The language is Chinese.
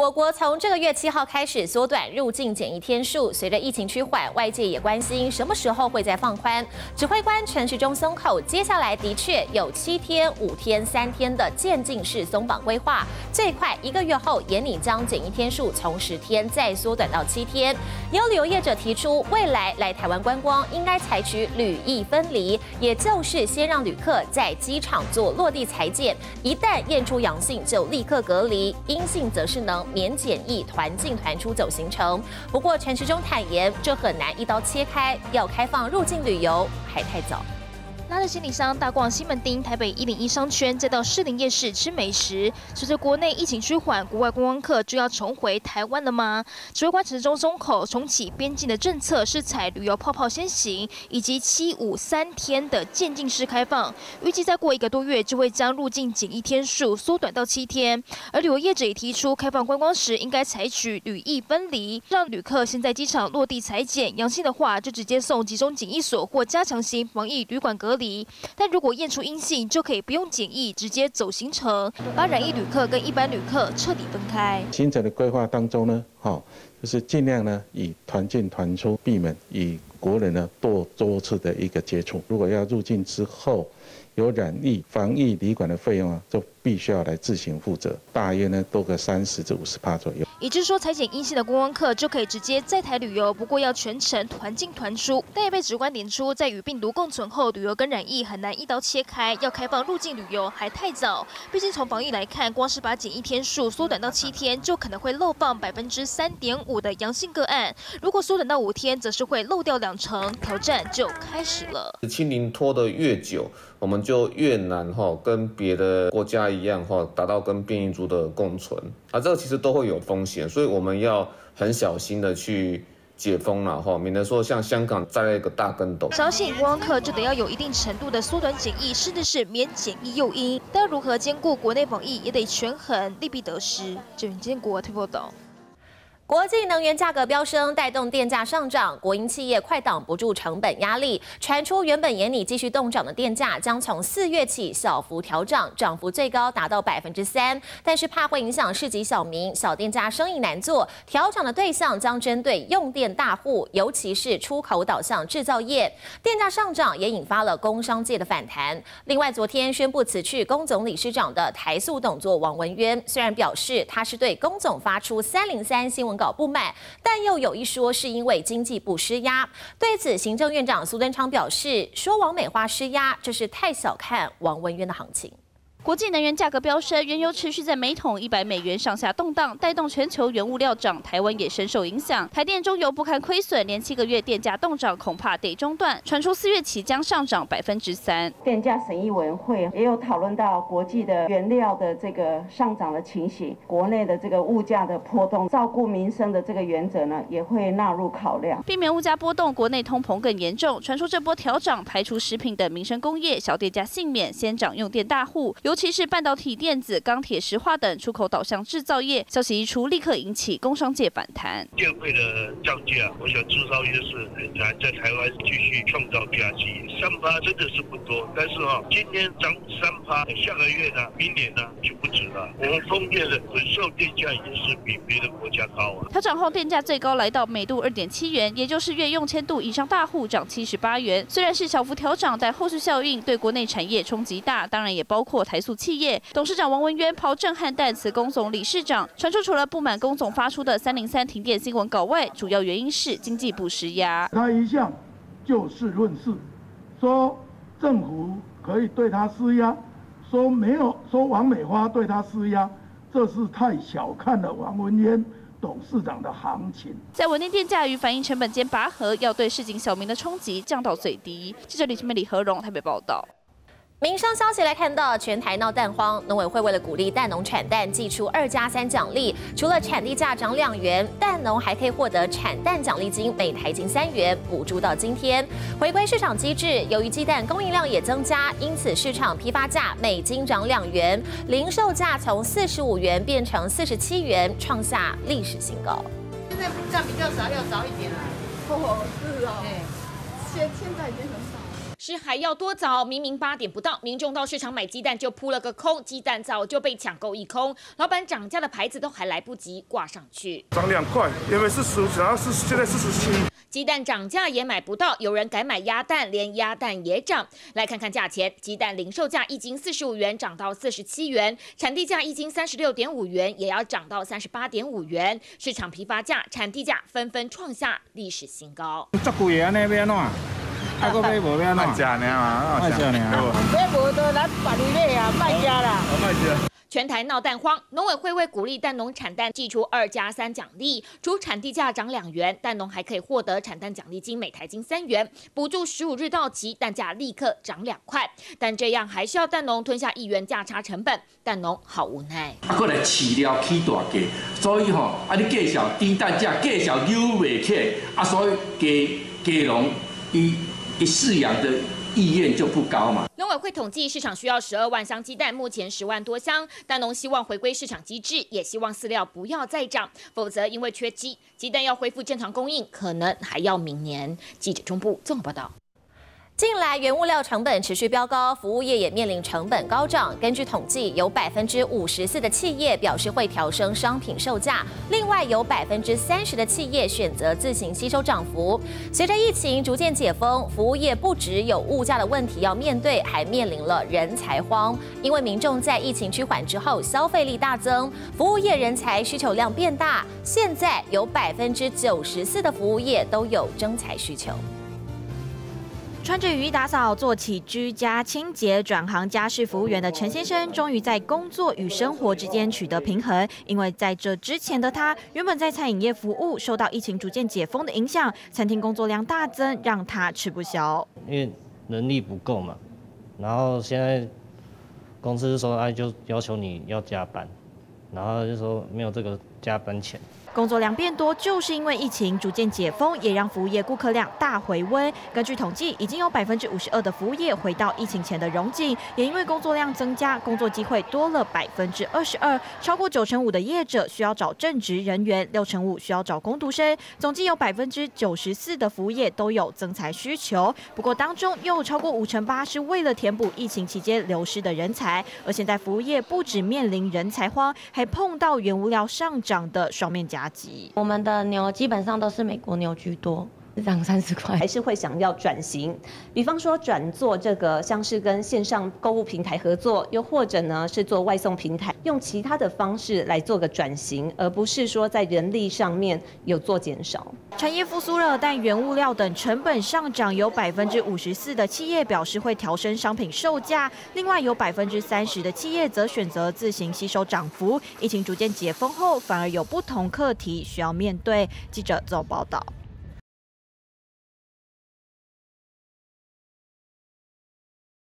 我国从这个月七号开始缩短入境检疫天数，随着疫情趋缓，外界也关心什么时候会再放宽。指挥官陈时中松口，接下来的确有七天、五天、三天的渐进式松绑规划，最快一个月后，严拟将检疫天数从十天再缩短到七天。有旅游业者提出，未来来台湾观光应该采取旅疫分离，也就是先让旅客在机场做落地裁剪，一旦验出阳性就立刻隔离，阴性则是能。免检疫，团进团出走行程。不过陈时中坦言，这很难一刀切开，要开放入境旅游还太早。拉着行李箱大逛西门町、台北一零一商圈，再到士林夜市吃美食。随着国内疫情趋缓，国外观光客就要重回台湾了吗？指挥官陈中松口重启边境的政策是采旅游泡泡先行，以及七五三天的渐进式开放。预计再过一个多月就会将入境检疫天数缩短到七天。而旅游业者也提出，开放观光时应该采取旅疫分离，让旅客先在机场落地裁剪，阳性的话就直接送集中检疫所或加强型防疫旅馆隔。但如果验出阴性，就可以不用检疫，直接走行程，把染疫旅客跟一般旅客彻底分开。行程的规划当中呢，好，就是尽量呢以团进团出，避免与国人呢多多次的一个接触。如果要入境之后有染疫，防疫旅馆的费用啊，就必须要来自行负责，大约呢多个三十至五十帕左右。也就是说，裁剪阴性的观光客就可以直接在台旅游，不过要全程团进团出。但也被直观点出，在与病毒共存后，旅游跟染疫很难一刀切开，要开放入境旅游还太早。毕竟从防疫来看，光是把检疫天数缩短到七天，就可能会漏放百分之三点五的阳性个案。如果缩短到五天，则是会漏掉两成，挑战就开始了。清零拖得越久，我们就越难哈，跟别的国家一样哈，达到跟变异株的共存。啊，这个其实都会有风险，所以我们要很小心的去解封了哈，免得说像香港栽了一个大跟斗。相信观光客就得要有一定程度的缩短检疫，甚至是免检疫诱因，但如何兼顾国内防疫，也得权衡利弊得失。郑建国听不懂。国际能源价格飙升，带动电价上涨，国营企业快挡不住成本压力。传出原本眼里继续冻涨的电价，将从四月起小幅调涨，涨幅最高达到百分之三。但是怕会影响市级小民，小店家生意难做，调涨的对象将针对用电大户，尤其是出口导向制造业。电价上涨也引发了工商界的反弹。另外，昨天宣布辞去工总理事长的台塑董座王文渊，虽然表示他是对工总发出三零三新闻。搞不满，但又有一说是因为经济不施压。对此，行政院长苏贞昌表示，说王美花施压，这是太小看王文渊的行情。国际能源价格飙升，原油持续在每桶一百美元上下动荡，带动全球原物料涨，台湾也深受影响。台电中油不堪亏损，连七个月电价动涨，恐怕得中断。传出四月起将上涨百分之三。电价审议委员会也有讨论到国际的原料的这个上涨的情形，国内的这个物价的波动，照顾民生的这个原则呢，也会纳入考量，避免物价波动，国内通膨更严重。传出这波调涨，排除食品等民生工业小店家幸免，先涨用电大户。尤其是半导体、电子、钢铁、石化等出口导向制造业，消息一出，立刻引起工商界反弹。电费的降价，我想制造业是很难在台湾继续创造佳绩。三趴真的是不多，但是哈，今天涨三趴，下个月呢，明年呢就不止了。我们丰电的回售电价也是比别的国家高啊。调涨后，电价最高来到每度二点七元，也就是月用千度以上大户涨七十八元。虽然是小幅调涨，但后续效应对国内产业冲击大，当然也包括台塑企。业董事长王文渊抛震撼弹词工总理事长，传出除了不满工总发出的三零三停电新闻稿外，主要原因是经济部施压。他一向就事论事，说政府可以对他施压，说没有说王美花对他施压，这是太小看了王文渊董事长的行情。在稳定电价与反映成本间拔河，要对市井小民的冲击降到最低。记者李春梅、李和荣台北报道。民生消息来看到，全台闹蛋荒，农委会为了鼓励蛋农产蛋，寄出二加三奖励，除了产地价涨两元，蛋农还可以获得产蛋奖励金每台金三元，补助到今天。回归市场机制，由于鸡蛋供应量也增加，因此市场批发价每斤涨两元，零售价从四十五元变成四十七元，创下历史新高。现在价比较少，要早一点啊。哦，是哦。现现在已经很少。是还要多早？明明八点不到，民众到市场买鸡蛋就扑了个空，鸡蛋早就被抢购一空，老板涨价的牌子都还来不及挂上去。涨两块，因为是十，主要是现在四十七。鸡蛋涨价也买不到，有人改买鸭蛋，连鸭蛋也涨。来看看价钱，鸡蛋零售价一斤四十五元，涨到四十七元；产地价一斤三十六点五元，也要涨到三十八点五元。市场批发价、产地价纷纷创下历史新高。这贵啊，那边喏，还个买无变喏？卖价呢嘛，卖价呢。买无都，咱把你买啊，卖价啦。全台闹蛋荒，农委会为鼓励蛋农产蛋，寄出二加三奖励，除产地价涨两元，蛋农还可以获得产蛋奖励金每台金三元，补助十五日到期，蛋价立刻涨两块。但这样还是要蛋农吞下一元价差成本，蛋农好无奈。啊，过来饲料起大价，所以吼，啊，你介绍低蛋价，介绍优袂起，啊，所以给给农伊饲养的。意愿就不高嘛。农委会统计市场需要十二万箱鸡蛋，目前十万多箱。但农希望回归市场机制，也希望饲料不要再涨，否则因为缺鸡，鸡蛋要恢复正常供应，可能还要明年。记者中部综合报道。近来原物料成本持续飙高，服务业也面临成本高涨。根据统计，有百分之五十四的企业表示会调升商品售价，另外有百分之三十的企业选择自行吸收涨幅。随着疫情逐渐解封，服务业不只有物价的问题要面对，还面临了人才荒。因为民众在疫情趋缓之后消费力大增，服务业人才需求量变大，现在有百分之九十四的服务业都有征才需求。穿着雨衣打扫，做起居家清洁，转行家事服务员的陈先生，终于在工作与生活之间取得平衡。因为在这之前的他，原本在餐饮业服务，受到疫情逐渐解封的影响，餐厅工作量大增，让他吃不消。因为能力不够嘛，然后现在公司说，哎，就要求你要加班，然后就说没有这个加班钱。工作量变多，就是因为疫情逐渐解封，也让服务业顾客量大回温。根据统计，已经有百分之五十二的服务业回到疫情前的荣景，也因为工作量增加，工作机会多了百分之二十二。超过九成五的业者需要找正职人员，六成五需要找工读生。总计有百分之九十四的服务业都有增才需求。不过当中又有超过五成八是为了填补疫情期间流失的人才。而现在服务业不止面临人才荒，还碰到原物料上涨的双面夹。我们的牛基本上都是美国牛居多。涨三十块，还是会想要转型，比方说转做这个，像是跟线上购物平台合作，又或者呢是做外送平台，用其他的方式来做个转型，而不是说在人力上面有做减少。产业复苏了，但原物料等成本上涨，有百分之五十四的企业表示会调升商品售价，另外有百分之三十的企业则选择自行吸收涨幅。疫情逐渐解封后，反而有不同课题需要面对。记者做报道。